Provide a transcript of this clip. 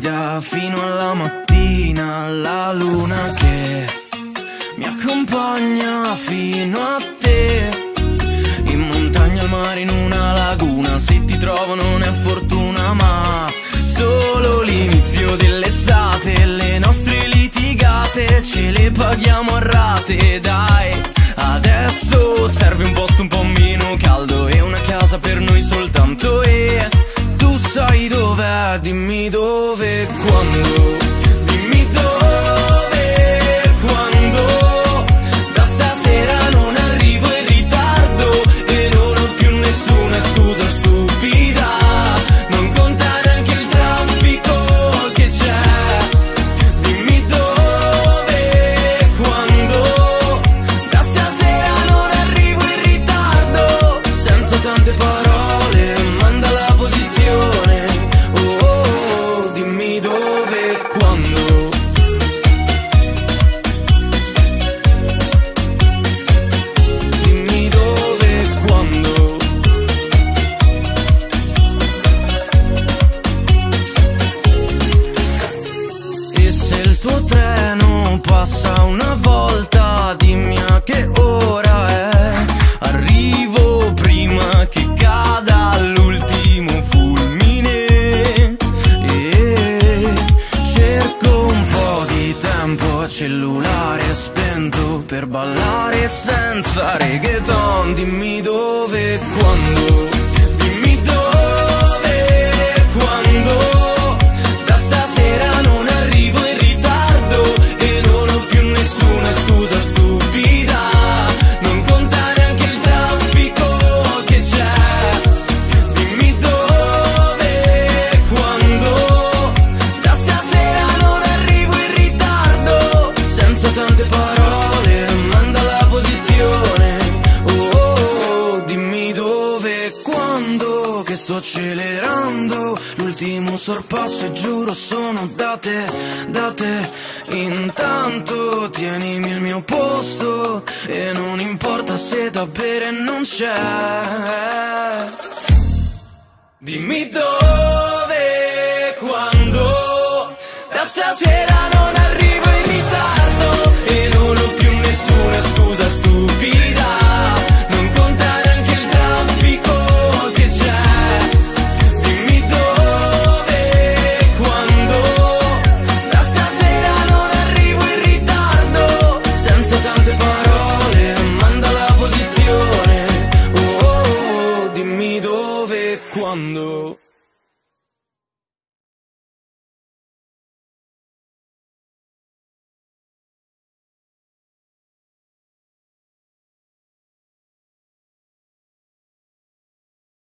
sera fino alla mattina la luna che mi accompagna fino a te. In montagna, al mare, in una laguna, se ti trovo non è fortuna ma solo l'inizio dell'estate, le nostre litigate ce le paghiamo a rate, dai. Adesso serve un posto un po' dimmi dove, quando, passa una volta Dimmi a che ora è. Arrivo prima che cada l'ultimo fulmine E cerco un po' di tempo Cellulare spento per ballare senza reggaeton. Dimmi dove e quando Che sto accelerando. L'ultimo sorpasso e giuro sono date, date. Intanto tienimi il mio posto E non importa se da bere non c'è. Dimmi dove,